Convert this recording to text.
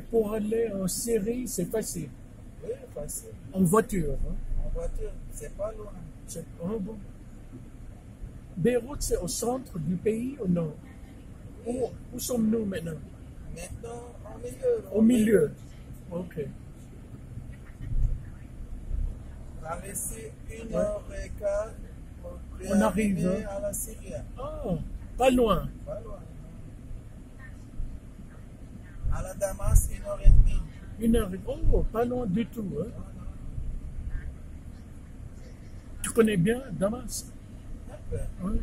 pour aller en Syrie, c'est facile. Oui, facile. En voiture. hein. En voiture, c'est pas loin. C'est ah bon. Beyrouth, c'est au centre du pays ou non? Où, où sommes-nous maintenant? Maintenant, au milieu. Au milieu. Ok. Une heure et quart pour On arrive, hein. à la Syrie. Ah, pas loin. Pas loin. À la Damas, une heure et demie. Une heure. et- Oh, pas loin du tout. hein. Tu connais bien Damas? Oui.